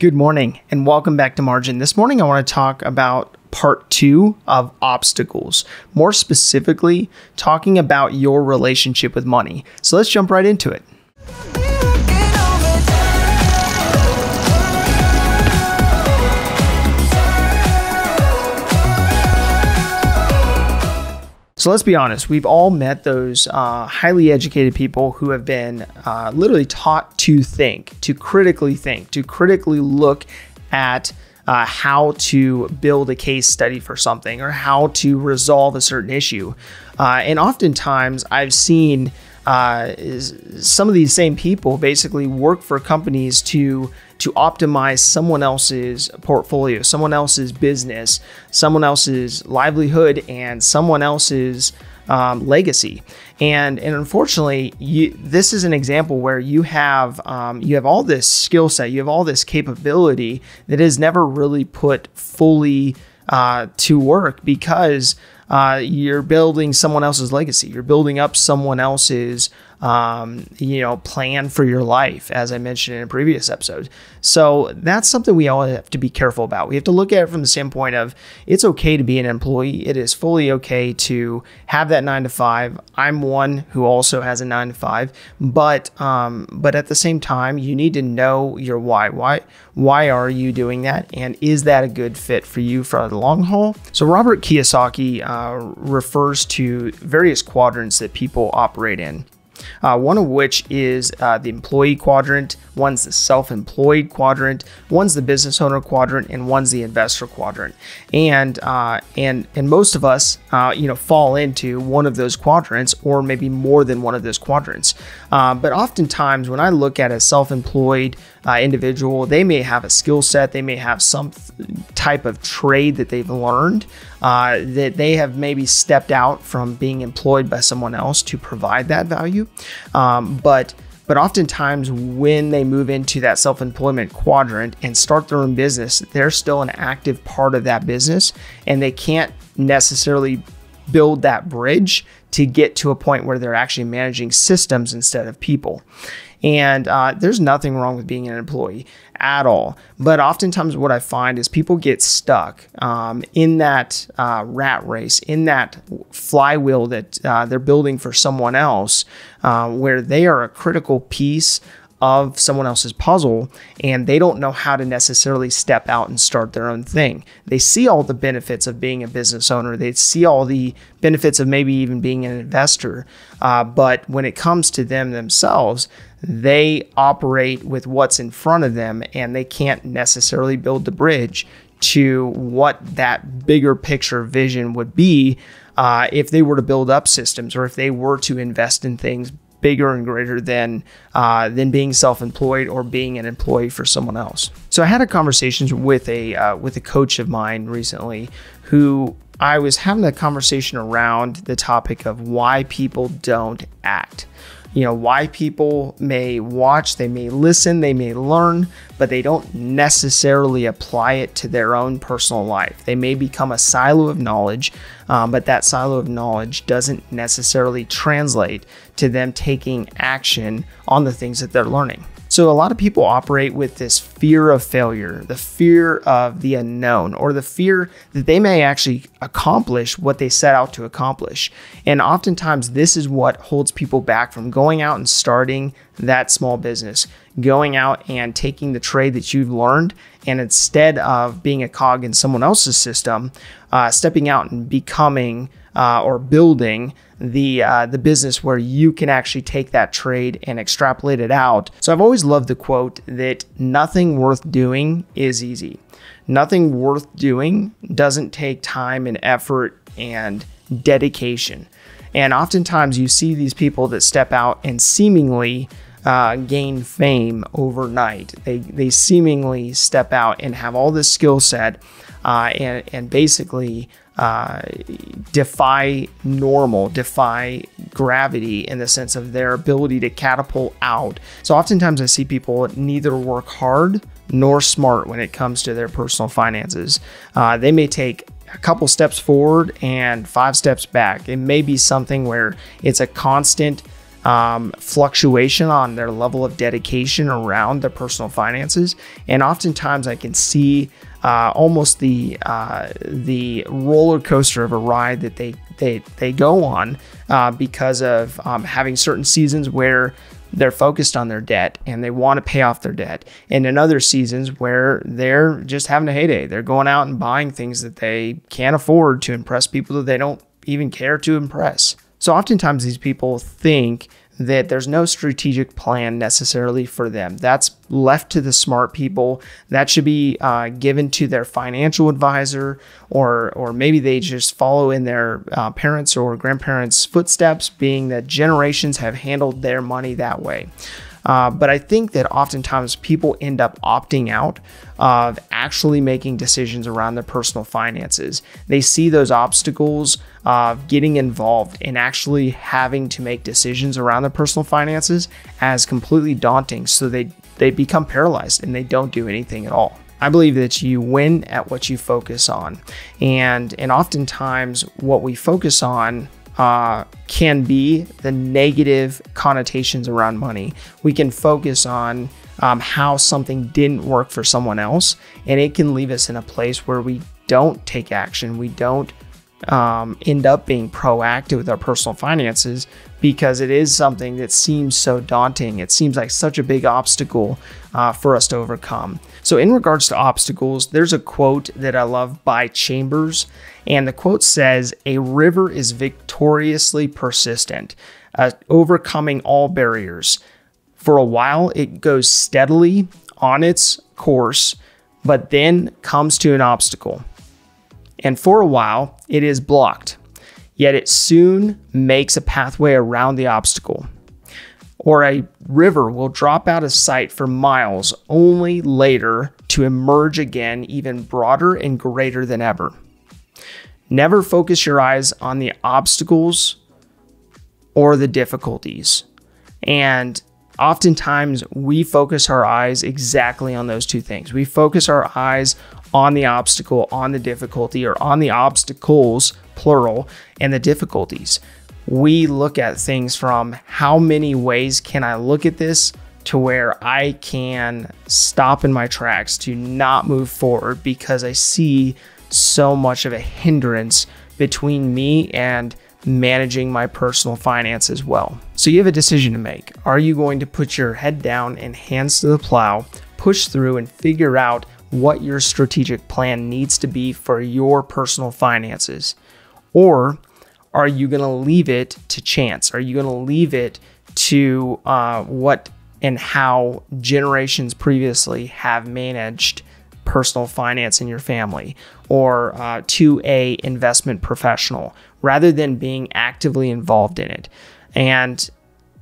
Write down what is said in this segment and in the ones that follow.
Good morning and welcome back to Margin. This morning I want to talk about part two of obstacles, more specifically, talking about your relationship with money. So let's jump right into it. So let's be honest, we've all met those uh, highly educated people who have been uh, literally taught to think, to critically think, to critically look at uh, how to build a case study for something or how to resolve a certain issue. Uh, and oftentimes I've seen uh, some of these same people basically work for companies to to optimize someone else's portfolio, someone else's business, someone else's livelihood, and someone else's um, legacy. And and unfortunately, you, this is an example where you have um, you have all this skill set, you have all this capability that is never really put fully uh, to work because uh, you're building someone else's legacy. You're building up someone else's um, you know, plan for your life, as I mentioned in a previous episode. So that's something we all have to be careful about. We have to look at it from the standpoint of it's okay to be an employee. It is fully okay to have that nine to five. I'm one who also has a nine to five, but um, but at the same time, you need to know your why. Why why are you doing that, and is that a good fit for you for the long haul? So Robert Kiyosaki uh, refers to various quadrants that people operate in uh, one of which is uh, the employee quadrant, one's the self employed quadrant, one's the business owner quadrant, and one's the investor quadrant. And, uh, and, and most of us, uh, you know, fall into one of those quadrants or maybe more than one of those quadrants. Uh, but oftentimes, when I look at a self employed uh, individual, they may have a skill set, they may have some type of trade that they've learned uh, that they have maybe stepped out from being employed by someone else to provide that value. Um, but but oftentimes, when they move into that self employment quadrant and start their own business, they're still an active part of that business and they can't necessarily build that bridge to get to a point where they're actually managing systems instead of people. And uh, there's nothing wrong with being an employee at all. But oftentimes, what I find is people get stuck um, in that uh, rat race, in that flywheel that uh, they're building for someone else, uh, where they are a critical piece of someone else's puzzle and they don't know how to necessarily step out and start their own thing. They see all the benefits of being a business owner, they see all the benefits of maybe even being an investor. Uh, but when it comes to them themselves, they operate with what's in front of them and they can't necessarily build the bridge to what that bigger picture vision would be uh, if they were to build up systems or if they were to invest in things bigger and greater than uh, than being self-employed or being an employee for someone else. So I had a conversation with a uh, with a coach of mine recently who I was having a conversation around the topic of why people don't act you know why people may watch they may listen they may learn but they don't necessarily apply it to their own personal life. They may become a silo of knowledge um, but that silo of knowledge doesn't necessarily translate to them taking action on the things that they're learning so, a lot of people operate with this fear of failure, the fear of the unknown, or the fear that they may actually accomplish what they set out to accomplish. And oftentimes, this is what holds people back from going out and starting that small business, going out and taking the trade that you've learned, and instead of being a cog in someone else's system, uh, stepping out and becoming uh, or building the uh, the business where you can actually take that trade and extrapolate it out. So I've always loved the quote that nothing worth doing is easy. Nothing worth doing doesn't take time and effort and dedication. And oftentimes you see these people that step out and seemingly uh, gain fame overnight. They, they seemingly step out and have all this skill set uh, and, and basically uh, defy normal, defy gravity in the sense of their ability to catapult out. So oftentimes I see people neither work hard nor smart when it comes to their personal finances. Uh, they may take a couple steps forward and five steps back. It may be something where it's a constant um, fluctuation on their level of dedication around their personal finances. And oftentimes I can see uh, almost the uh, the roller coaster of a ride that they they, they go on uh, because of um, having certain seasons where they're focused on their debt and they want to pay off their debt. And in other seasons where they're just having a heyday, they're going out and buying things that they can't afford to impress people that they don't even care to impress. So oftentimes these people think that there's no strategic plan necessarily for them. That's left to the smart people. That should be uh, given to their financial advisor, or or maybe they just follow in their uh, parents or grandparents' footsteps, being that generations have handled their money that way. Uh, but I think that oftentimes people end up opting out of actually making decisions around their personal finances. They see those obstacles of getting involved and actually having to make decisions around their personal finances as completely daunting. So they, they become paralyzed and they don't do anything at all. I believe that you win at what you focus on. And and oftentimes what we focus on uh, can be the negative connotations around money. We can focus on um, how something didn't work for someone else, and it can leave us in a place where we don't take action. We don't um, end up being proactive with our personal finances because it is something that seems so daunting. It seems like such a big obstacle uh, for us to overcome. So, in regards to obstacles, there's a quote that I love by Chambers, and the quote says, A river is victoriously persistent, uh, overcoming all barriers. For a while, it goes steadily on its course, but then comes to an obstacle and for a while it is blocked, yet it soon makes a pathway around the obstacle. Or a river will drop out of sight for miles, only later to emerge again, even broader and greater than ever. Never focus your eyes on the obstacles or the difficulties. And oftentimes we focus our eyes exactly on those two things. We focus our eyes on the obstacle, on the difficulty, or on the obstacles, plural, and the difficulties. We look at things from how many ways can I look at this to where I can stop in my tracks to not move forward because I see so much of a hindrance between me and managing my personal finance as well. So you have a decision to make. Are you going to put your head down and hands to the plow, push through and figure out what your strategic plan needs to be for your personal finances? Or are you going to leave it to chance? Are you going to leave it to uh, what and how generations previously have managed personal finance in your family or uh, to a investment professional rather than being actively involved in it and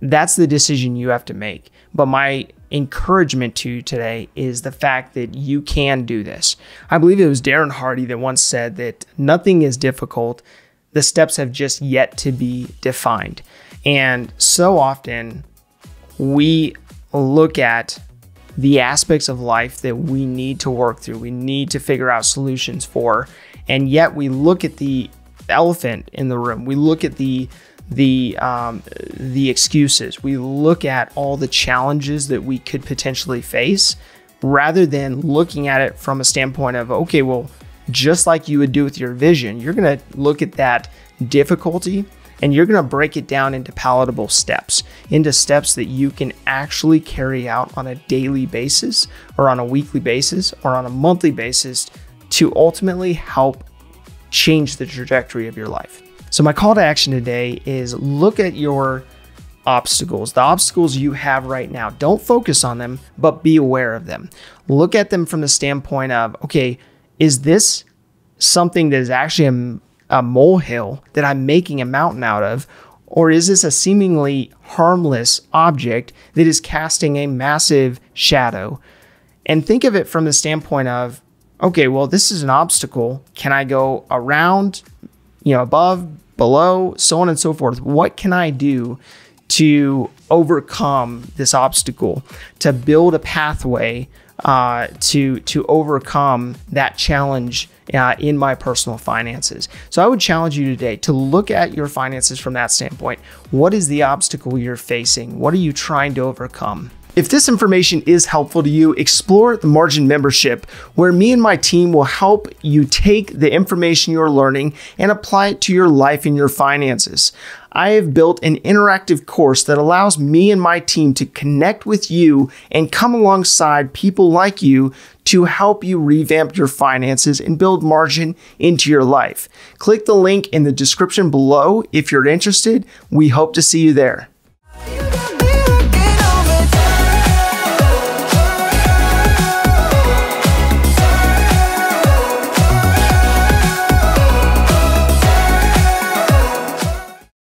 that's the decision you have to make but my encouragement to you today is the fact that you can do this. I believe it was Darren Hardy that once said that nothing is difficult, the steps have just yet to be defined. And so often we look at the aspects of life that we need to work through, we need to figure out solutions for, and yet we look at the elephant in the room, we look at the the um, the excuses. We look at all the challenges that we could potentially face, rather than looking at it from a standpoint of okay, well, just like you would do with your vision, you're going to look at that difficulty and you're going to break it down into palatable steps, into steps that you can actually carry out on a daily basis, or on a weekly basis, or on a monthly basis to ultimately help change the trajectory of your life. So, my call to action today is look at your obstacles, the obstacles you have right now. Don't focus on them, but be aware of them. Look at them from the standpoint of, okay, is this something that is actually a, a molehill that I'm making a mountain out of? Or is this a seemingly harmless object that is casting a massive shadow? And think of it from the standpoint of, okay, well, this is an obstacle. Can I go around, you know, above, below, so on and so forth. What can I do to overcome this obstacle, to build a pathway uh, to to overcome that challenge uh, in my personal finances. So I would challenge you today to look at your finances from that standpoint. What is the obstacle you're facing? What are you trying to overcome? If this information is helpful to you, explore the Margin membership, where me and my team will help you take the information you're learning and apply it to your life and your finances. I have built an interactive course that allows me and my team to connect with you and come alongside people like you to help you revamp your finances and build margin into your life. Click the link in the description below if you're interested. We hope to see you there.